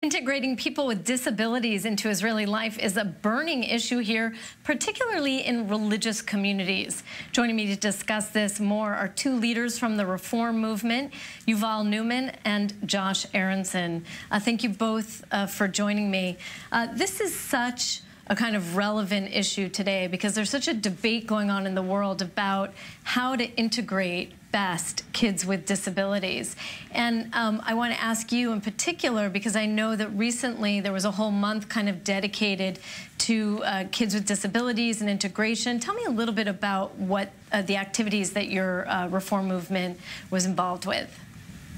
Integrating people with disabilities into Israeli life is a burning issue here, particularly in religious communities. Joining me to discuss this more are two leaders from the Reform Movement, Yuval Newman and Josh Aronson. Uh, thank you both uh, for joining me. Uh, this is such a kind of relevant issue today because there's such a debate going on in the world about how to integrate best kids with disabilities. And um, I want to ask you in particular, because I know that recently there was a whole month kind of dedicated to uh, kids with disabilities and integration. Tell me a little bit about what uh, the activities that your uh, reform movement was involved with.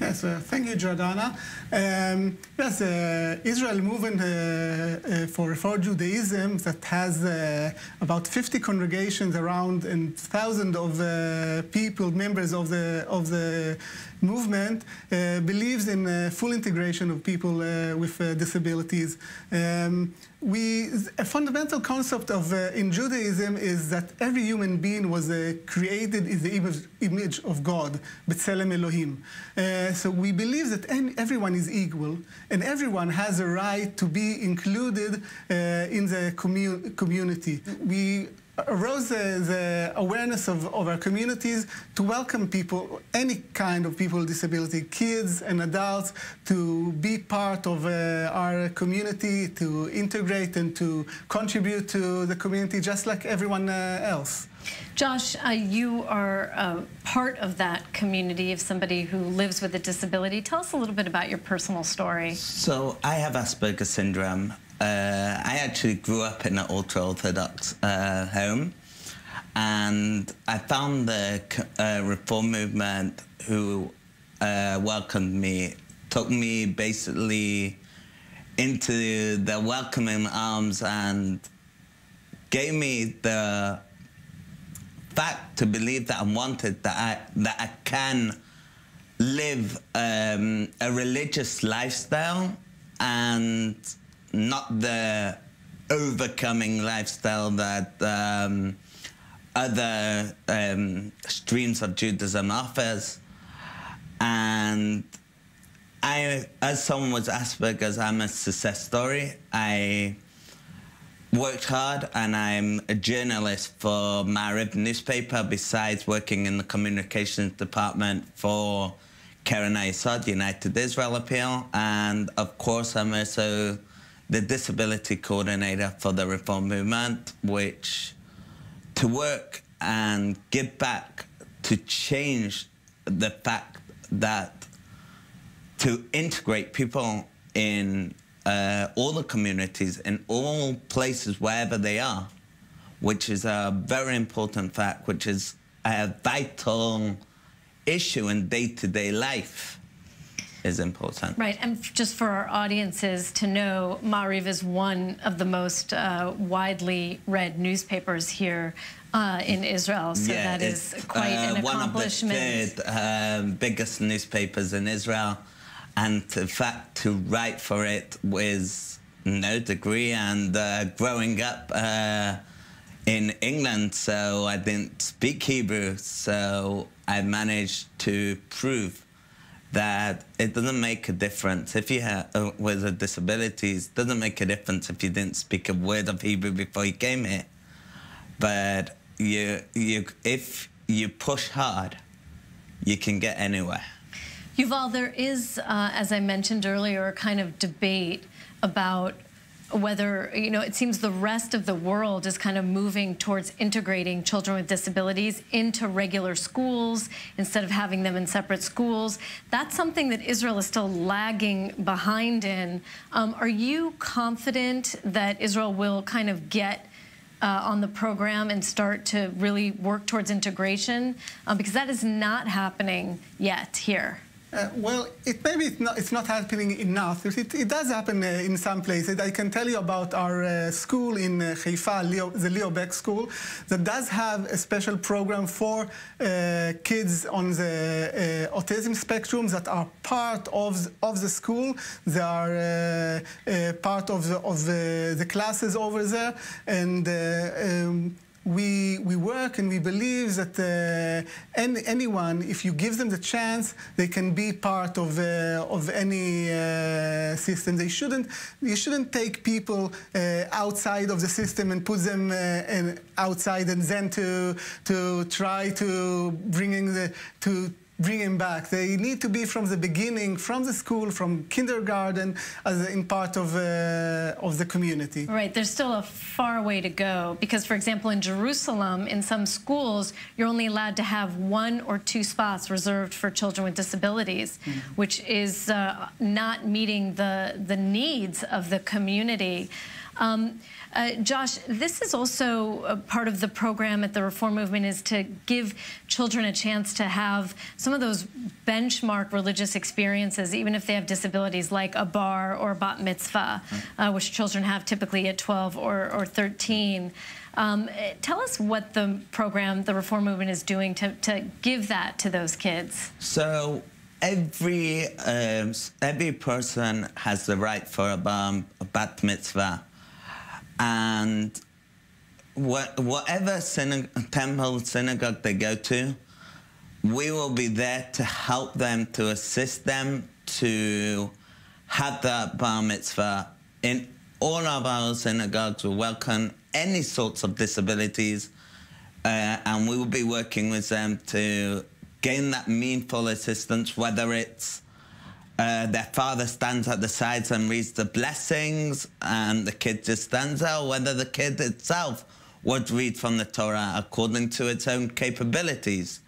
Yes, uh, thank you, Jordana. Um, yes, uh, Israel movement uh, uh for Reform Judaism that has uh, about 50 congregations around and thousands of uh, people, members of the of the movement, believes in full integration of people with disabilities. Um, we, a fundamental concept of uh, in Judaism is that every human being was uh, created in the image, of God, B'Tselem Elohim. Uh, so we believe that any, everyone is equal and everyone has a right to be included uh, in the commu community. We arose the, awareness of, of, our communities to welcome people, any kind of people with disability, kids and adults, to be part of uh, our community, to integrate and to contribute to the community just like everyone uh, else. Josh, uh, you are uh, part of that community of somebody who lives with a disability. Tell us a little bit about your personal story. So I have Asperger's syndrome. Uh, I actually grew up in an ultra-Orthodox uh, home, and I found the uh, reform movement who welcomed me, took me basically into their welcoming arms and gave me the fact to believe that I'm wanted, that I, that I can live um, a religious lifestyle and not the overcoming lifestyle that um, other um, streams of Judaism offers. And I, as someone with Asperger's, I'm a success story. I worked hard and I'm a journalist for Maariv newspaper besides working in the communications department for Keren Hayesod, United Israel Appeal. And of course, I'm also the disability coordinator for the Reform Movement, which to work and give back to change the fact that to integrate people in uh, all the communities, in all places, wherever they are, which is a very important fact, which is a vital issue in day-to-day -day life is important. Right, and just for our audiences to know, Maariv is one of the most uh, widely read newspapers here uh, in Israel, so yeah, that is quite uh, an accomplishment. One of the third, um, biggest newspapers in Israel, and in fact to write for it with no degree and uh, growing up uh, in England, so I didn't speak Hebrew, so I managed to prove that it doesn't make a difference if you have uh, with a disabilities. Doesn't make a difference if you didn't speak a word of Hebrew before you came here. But you, you, if you push hard, you can get anywhere. Yuval, there is, uh, as I mentioned earlier, a kind of debate about whether, you know, it seems the rest of the world is kind of moving towards integrating children with disabilities into regular schools instead of having them in separate schools. That's something that Israel is still lagging behind in. Um, are you confident that Israel will kind of get uh, on the program and start to really work towards integration? Um, because that is not happening yet here. Uh, well, it maybe it's not, it's not happening enough. It, it does happen uh, in some places. I can tell you about our uh, school in uh, Haifa, Leo, the Leo Baeck School, that does have a special program for uh, kids on the uh, autism spectrum that are part of, of the school. They are part of, the, of the, the classes over there. And um, we, we work and we believe that uh, any, anyone, if you give them the chance, they can be part of, uh, of any uh, system. They shouldn't, you shouldn't take people uh, outside of the system and put them uh, outside and then to, to try to bringing the, to bring him back. They need to be from the beginning, from the school, from kindergarten, as in part of, uh, of the community. Right, there's still a far way to go because, for example, in Jerusalem, in some schools, you're only allowed to have one or two spots reserved for children with disabilities, mm -hmm. which is uh, not meeting the, the needs of the community. Um, uh, Josh, this is also a part of the program at the Reform Movement is to give children a chance to have some of those benchmark religious experiences, even if they have disabilities like a bar or bat mitzvah, uh, which children have typically at 12 or, or 13. Um, tell us what the program, the Reform Movement, is doing to, to give that to those kids. So every um, every person has the right for a, a bat mitzvah and what, whatever temple, synagogue they go to, we will be there to help them, to assist them, to have that bar mitzvah. In all of our synagogues, we welcome any sorts of disabilities, uh, and we will be working with them to gain that meaningful assistance, whether it's uh, their father stands at the sides and reads the blessings, and the kid just stands there, whether the kid itself would read from the Torah according to its own capabilities.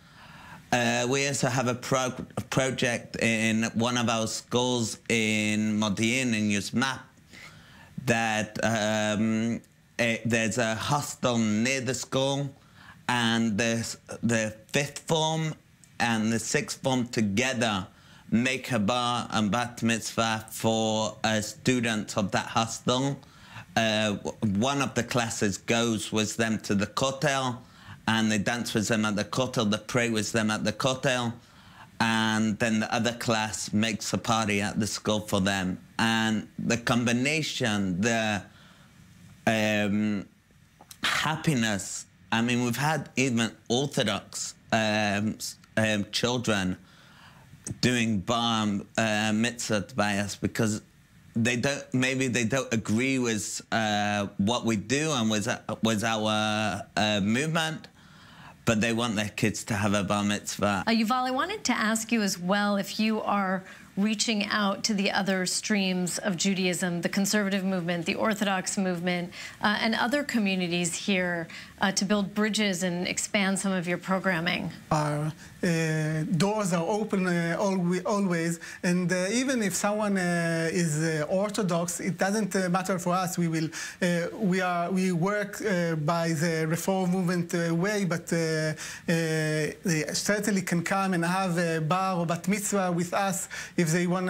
Uh, we also have a, pro a, project in one of our schools in Modi'in, in Yozma, that um, it, there's a hostel near the school, and the fifth form and the sixth form together make a bar and bat mitzvah for a student of that hostel. Uh, one of the classes goes with them to the kotel, and they dance with them at the kotel, they pray with them at the kotel, and then the other class makes a party at the school for them. And the combination, the um, happiness, I mean, we've had even Orthodox um, um, children doing bar uh, mitzvah by us because they don't maybe they don't agree with uh, what we do and with with our uh, movement but they want their kids to have a bar mitzvah. Uh, Yuval, I wanted to ask you as well if you are reaching out to the other streams of Judaism, the conservative movement, the Orthodox movement, uh, and other communities here uh, to build bridges and expand some of your programming? Our uh, doors are open uh, always, and uh, even if someone uh, is Orthodox, it doesn't matter for us. We will, we are, we work by the Reform movement way, but they certainly can come and have a bar or bat mitzvah with us if they want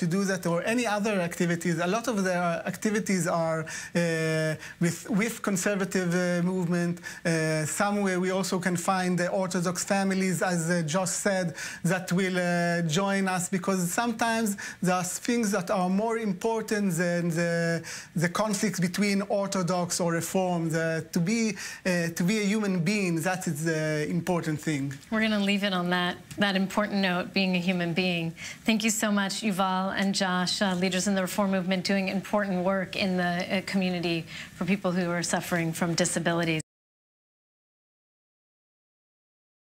to do that, or any other activities. A lot of their activities are uh, with, with conservative uh, movement. Uh, somewhere we also can find the Orthodox families, as Josh said, that will join us because sometimes there are things that are more important than the, the conflicts between Orthodox or Reformed. To, be, to be a human being, that is the important thing. We're going to leave it on that, that important note, being a human being. Thank you you so much, Yuval and Josh, uh, leaders in the reform movement doing important work in the uh, community for people who are suffering from disabilities.